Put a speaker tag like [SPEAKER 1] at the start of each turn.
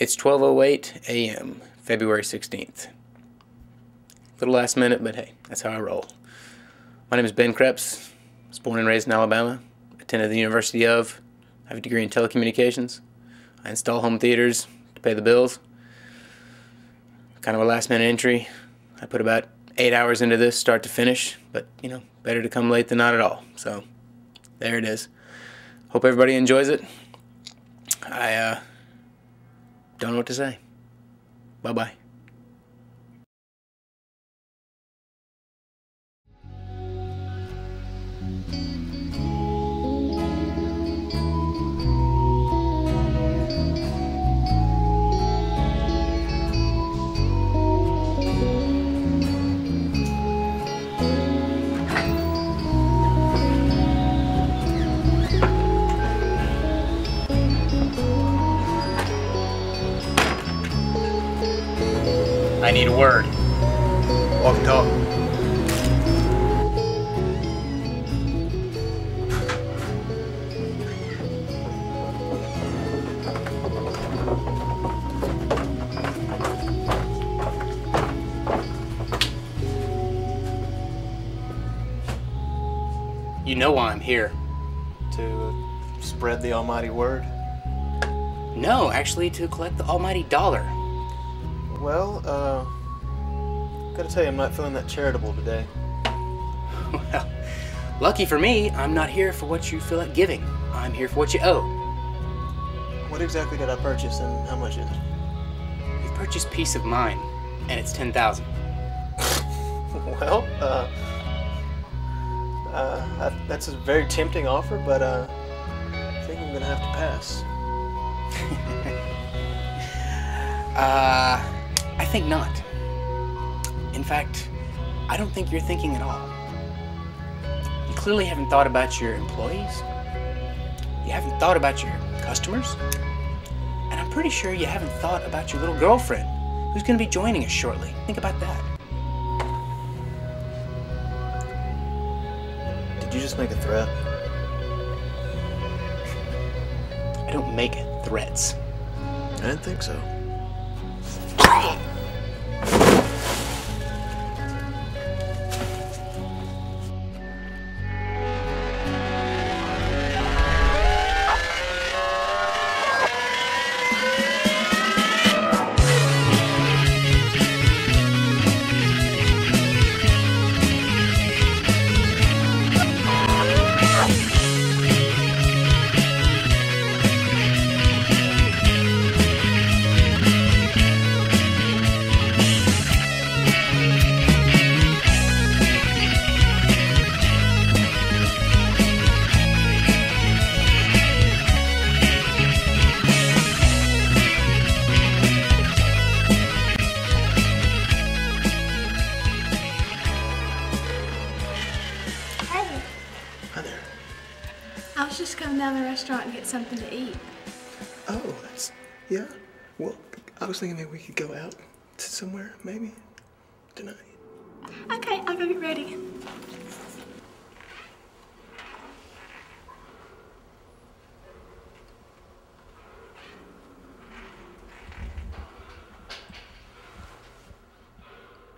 [SPEAKER 1] It's 12:08 a.m., February 16th. Little last minute, but hey, that's how I roll. My name is Ben Kreps. I was born and raised in Alabama. Attended the University of. I have a degree in telecommunications. I install home theaters to pay the bills. Kind of a last minute entry. I put about eight hours into this, start to finish, but you know, better to come late than not at all. So, there it is. Hope everybody enjoys it. I uh, don't know what to say. Bye bye. I need a word. Walk talk. You know why I'm here.
[SPEAKER 2] To spread the almighty word?
[SPEAKER 1] No, actually, to collect the almighty dollar.
[SPEAKER 2] Well, uh, gotta tell you, I'm not feeling that charitable today.
[SPEAKER 1] Well, lucky for me, I'm not here for what you feel like giving. I'm here for what you owe.
[SPEAKER 2] What exactly did I purchase and how much is it?
[SPEAKER 1] You've purchased peace of mind, and it's 10000
[SPEAKER 2] Well, uh, uh, that's a very tempting offer, but, uh, I think I'm gonna have to pass.
[SPEAKER 1] Uh, I think not. In fact, I don't think you're thinking at all. You clearly haven't thought about your employees. You haven't thought about your customers. And I'm pretty sure you haven't thought about your little girlfriend who's going to be joining us shortly. Think about that.
[SPEAKER 2] Did you just make a threat?
[SPEAKER 1] I don't make threats.
[SPEAKER 2] I didn't think so.
[SPEAKER 3] just come down the restaurant and get something to eat.
[SPEAKER 2] Oh, that's, yeah. Well, I was thinking maybe we could go out to somewhere, maybe, tonight.
[SPEAKER 3] Okay, I'll go get ready.